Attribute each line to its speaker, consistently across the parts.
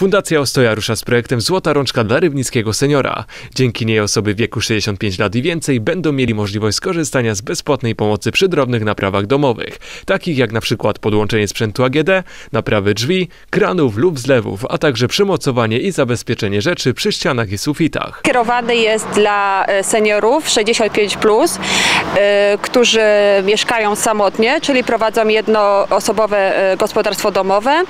Speaker 1: Fundacja Ostoja rusza z projektem Złota Rączka dla Rybnickiego Seniora. Dzięki niej osoby w wieku 65 lat i więcej będą mieli możliwość skorzystania z bezpłatnej pomocy przy drobnych naprawach domowych, takich jak na przykład podłączenie sprzętu AGD, naprawy drzwi, kranów lub zlewów, a także przymocowanie i zabezpieczenie rzeczy przy ścianach i sufitach.
Speaker 2: Kierowany jest dla e, seniorów 65, plus, e, którzy mieszkają samotnie, czyli prowadzą jednoosobowe e, gospodarstwo domowe,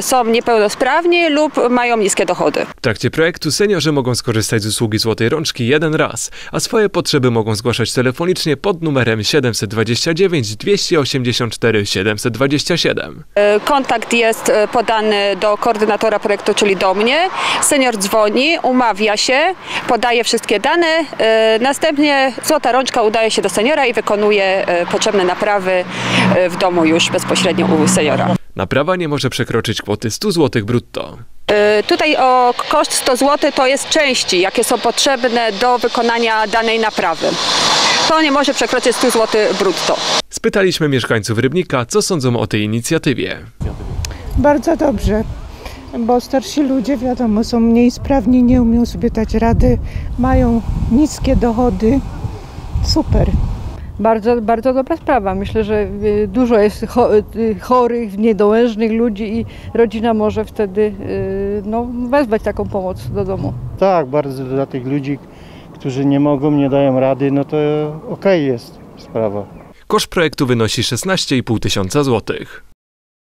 Speaker 2: są niepełnosprawni lub mają niskie dochody.
Speaker 1: W trakcie projektu seniorzy mogą skorzystać z usługi Złotej Rączki jeden raz, a swoje potrzeby mogą zgłaszać telefonicznie pod numerem 729 284 727.
Speaker 2: E, Kontakt jest e, podany do koordynatora projektu, czyli do mnie. Senior dzwoni, umawia się, podaje wszystkie dane. e, Następnie złota rączka udaje się do seniora i wykonuje e, potrzebne naprawy w domu już bezpośrednio u seniora.
Speaker 1: Naprawa nie może przekroczyć kwoty 100 zł brutto.
Speaker 2: E, Tutaj o koszt 100 zł to jest części, jakie są potrzebne do wykonania danej naprawy. To nie może przekroczyć 100 zł brutto.
Speaker 1: Spytaliśmy mieszkańców Rybnika, co sądzą o tej inicjatywie.
Speaker 3: Bardzo dobrze, bo starsi ludzie, wiadomo, są mniej sprawni, nie umieją sobie dać rady, mają niskie dochody. Super.
Speaker 4: Bardzo, bardzo dobra sprawa. Myślę, że y, dużo jest y, chorych, niedołężnych ludzi i rodzina może wtedy y, no, wezwać taką pomoc do domu.
Speaker 5: Tak, bardzo dla tych ludzi, którzy nie mogą, nie dają rady, no to okej jest sprawa.
Speaker 1: Koszt projektu wynosi 16,5 tysiąca złotych.